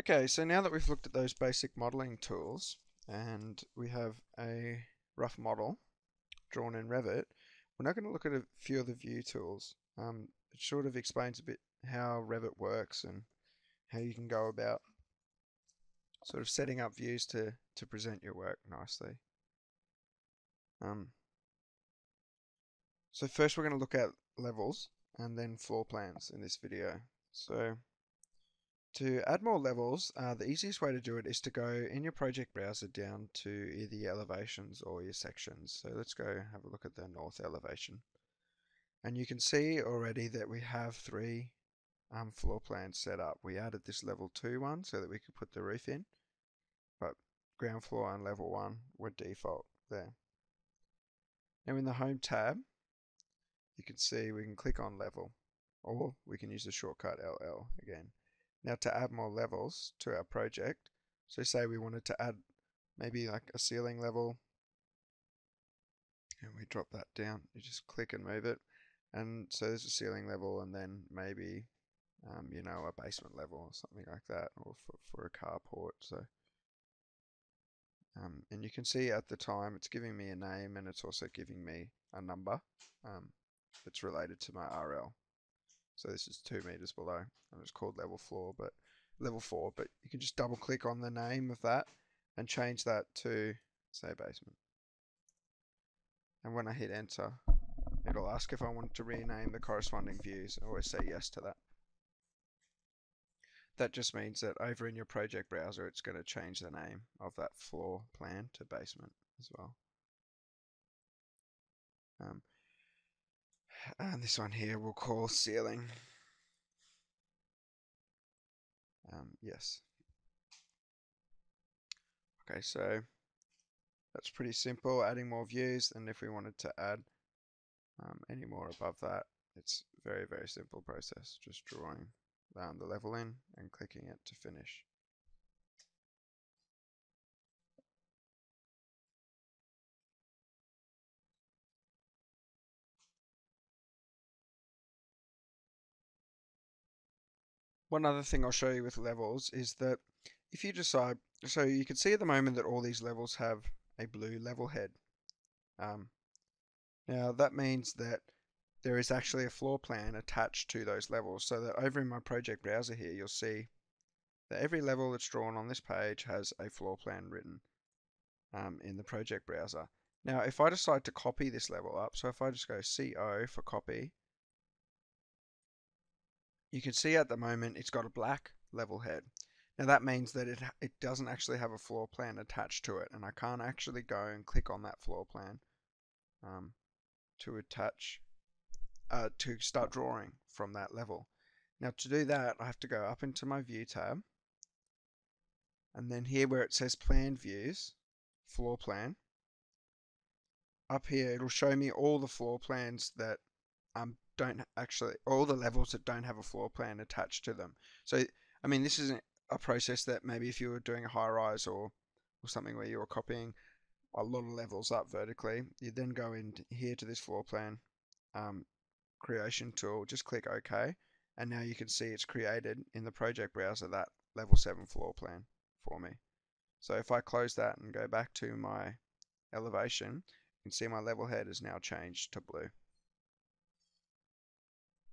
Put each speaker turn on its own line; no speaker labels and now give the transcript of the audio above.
Okay, so now that we've looked at those basic modeling tools and we have a rough model drawn in Revit, we're now going to look at a few of the view tools. Um, it sort of explains a bit how Revit works and how you can go about sort of setting up views to, to present your work nicely. Um, so first we're going to look at levels and then floor plans in this video. So to add more levels, uh, the easiest way to do it is to go in your project browser down to either your elevations or your sections. So let's go have a look at the north elevation. And you can see already that we have three um, floor plans set up. We added this level 2 one so that we could put the roof in, but ground floor and level 1 were default there. Now in the home tab, you can see we can click on level, or we can use the shortcut LL again. Now to add more levels to our project, so say we wanted to add maybe like a ceiling level, and we drop that down, you just click and move it, and so there's a ceiling level and then maybe, um, you know, a basement level or something like that, or for, for a carport, so. Um, and you can see at the time it's giving me a name and it's also giving me a number um, that's related to my RL. So this is two meters below, and it's called level four, but level four. But you can just double click on the name of that and change that to say basement. And when I hit enter, it'll ask if I want to rename the corresponding views. I always say yes to that. That just means that over in your project browser, it's going to change the name of that floor plan to basement as well. Um, and this one here we'll call ceiling. Um, yes. Okay, so that's pretty simple, adding more views, and if we wanted to add um, any more above that, it's very, very simple process, just drawing down the level in and clicking it to finish. One other thing I'll show you with levels is that if you decide, so you can see at the moment that all these levels have a blue level head. Um, now that means that there is actually a floor plan attached to those levels so that over in my project browser here you'll see that every level that's drawn on this page has a floor plan written um, in the project browser. Now if I decide to copy this level up, so if I just go CO for copy you can see at the moment it's got a black level head. Now that means that it, it doesn't actually have a floor plan attached to it and I can't actually go and click on that floor plan um, to attach, uh, to start drawing from that level. Now to do that I have to go up into my view tab and then here where it says plan views, floor plan, up here it'll show me all the floor plans that um, don't actually all the levels that don't have a floor plan attached to them. So I mean this isn't a process that maybe if you were doing a high rise or or something where you were copying a lot of levels up vertically, you then go in here to this floor plan um, creation tool, just click OK, and now you can see it's created in the project browser that level 7 floor plan for me. So if I close that and go back to my elevation, you can see my level head is now changed to blue.